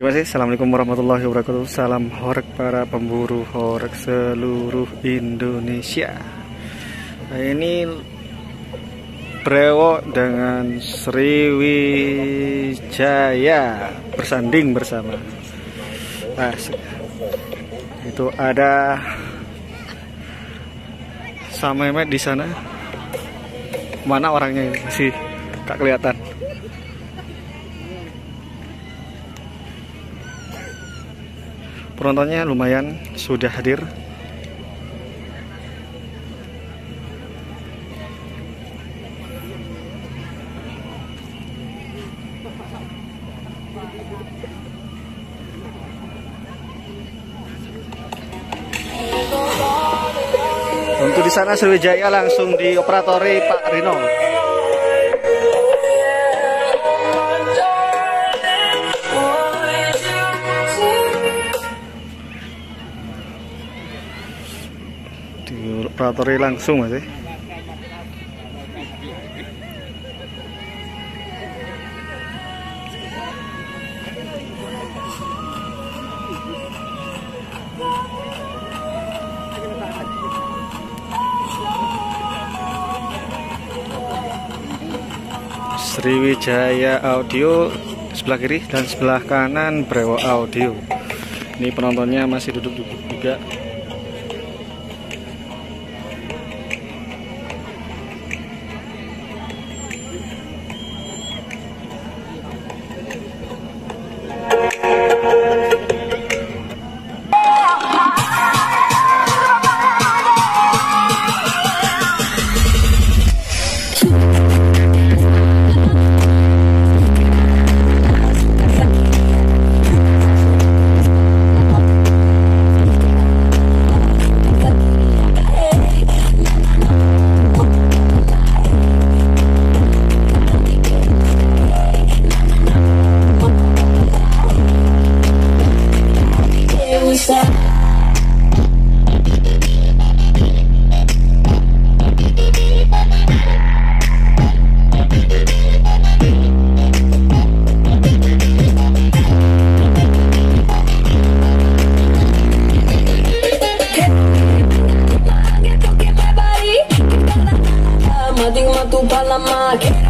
Terima kasih. Assalamualaikum warahmatullahi wabarakatuh. Salam horek para pemburu horek seluruh Indonesia. Nah, ini Brewo dengan Sriwijaya bersanding bersama. Nah, itu ada sama di sana. Mana orangnya ini? Masih tak kelihatan. Penontonnya lumayan sudah hadir. Untuk di sana Sriwijaya langsung dioperatori Pak Rino operatori langsung masih Sriwijaya Audio sebelah kiri dan sebelah kanan Brewo Audio. Ini penontonnya masih duduk-duduk juga while I'm.